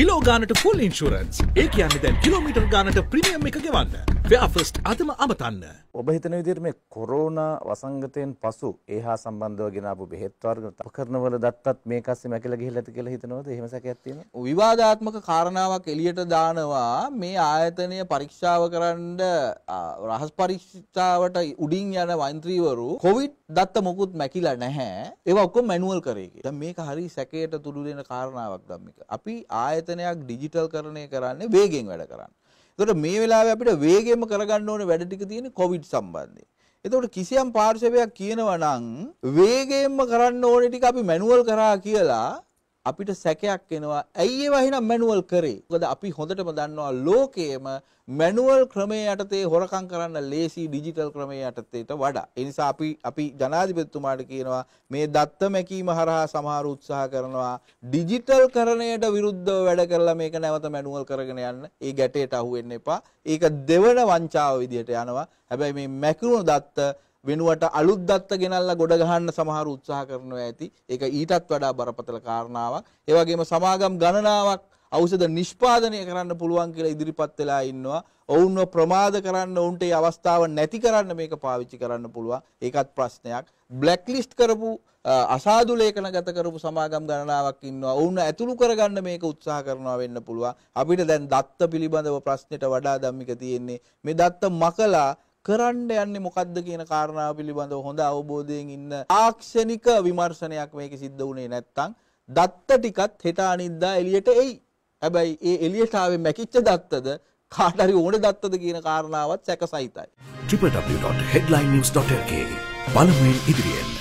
Kilo ගානට full insurance ඒ කියන්නේ දැන් කිලෝමීටර් ගානට ප්‍රමියම් එක ගෙවන්න. ෆෙයාෆස්ට් අදම අමතන්න. ඔබ හිතන විදිහට මේ කොරෝනා වසංගතයෙන් පසු ඒ හා සම්බන්ධව ගෙනාපු බෙහෙත් වර්ග උපකරණවල දත්තත් මේ කස්සේ මැකලා ගිහිල්ලා ඇති කියලා හිතනවද? එහෙම සැකයක් තියෙනවා? විවාදාත්මක කාරණාවක් එළියට දානවා මේ ආයතනය පරීක්ෂාව කරන්න රහස් පරීක්ෂාවට උඩින් යන මන්ත්‍රීවරු කොවිඩ් දත්ත මොකුත් මැකිලා නැහැ. ඒවා ඔක්කොම මැනුවල් කරේ කියලා. දැන් මේක හරි සැකයට තුඩු දෙන කාරණාවක් ධම්මික. අපි ආයතනයක් ඩිජිටල් කරණය කරන්නේ වේගෙන් වැඩ කරන්නේ. එතකොට මේ වෙලාවේ අපිට වේගෙන්ම කරගන්න ඕනේ වැඩ ටික තියෙන්නේ කොවිඩ් සම්බන්ධයෙන්. එතකොට කිසියම් පාර්ශවයක් කියනවා නම් වේගයෙන්ම කරන්න ඕනේ ටික අපි මැනුවල් කරා කියලා අපිට සැකයක් එනවා. ඇයි ඒවා එහෙනම් මැනුවල් කරේ? මොකද අපි හොඳටම දන්නවා ලෝකයේම මැනුවල් ක්‍රමයේ යටතේ හොරකම් කරන්න ලේසි ඩිජිටල් ක්‍රමයේ යටතේට වඩා. ඒ නිසා අපි අපි ජනාධිපතිතුමාට කියනවා මේ දත්ත මැකීම හරහා සමහර උත්සාහ කරනවා ඩිජිටල් කරණයට විරුද්ධව වැඩ කරලා මේක නැවත මැනුවල් කරගෙන යන්න. ඒ ගැටේට අහු වෙන්න එපා. ඒක දෙවන වංචාව විදියට යනවා. හැබැයි මේ මැකුණු දත්ත වෙනුවට අලුත් දත්ත ගෙනල්ලා ගොඩ ගහන්න සමහර උත්සාහ කරනවා ඇති. ඒක ඊටත් වඩා බරපතල කාරණාවක්. ඒ වගේම සමාගම් ගණනාවක් ඖෂධ නිෂ්පාදනය කරන්න පුළුවන් කියලා ඉදිරිපත් වෙලා ඉන්නවා. ඔවුන්ව ප්‍රමාද කරන්න ඔවුන්ට ඒ අවස්ථාව නැති කරන්න මේක පාවිච්චි කරන්න පුළුවන්. ඒකත් ප්‍රශ්නයක්. බ්ලැක් ලිස්ට් කරපු අසාදු ලේඛන ගත කරපු සමාගම් ගණනාවක් ඉන්නවා. ඔවුන් ඇතුළු කරගන්න මේක උත්සාහ කරනවා වෙන්න පුළුවන්. අපිට දැන් දත්ත පිළිබඳව ප්‍රශ්නෙට වඩා ධම්මික තියෙන්නේ මේ දත්ත මකලා කරන්න යන්නේ මොකද්ද කියන කාරණාව පිළිබඳව හොඳ අවබෝධයෙන් ඉන්න තාක්ෂණික විමර්ශනයක් මේක සිද්ධ වුණේ නැත්තම් දත්ත ටිකත් හෙට අනිද්දා එළියට එයි. හැබැයි ඒ එළියට ආවේ මැකිච්ච දත්තද කාට හරි ඕන දත්තද කියන කාරණාවත් සැකසහිතයි. www.headlinenews.lk බලමුවෙන් ඉදිරියෙන්